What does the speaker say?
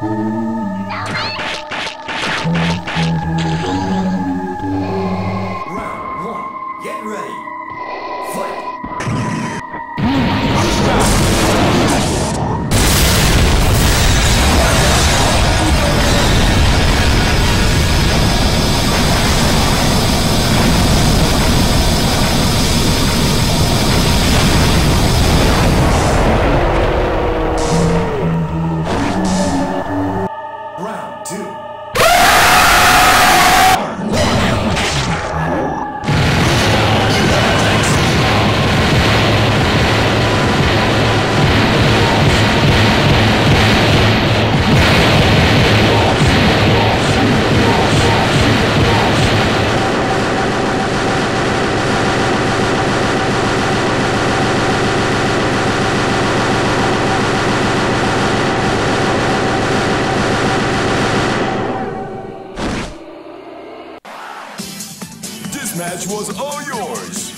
Round match was all yours.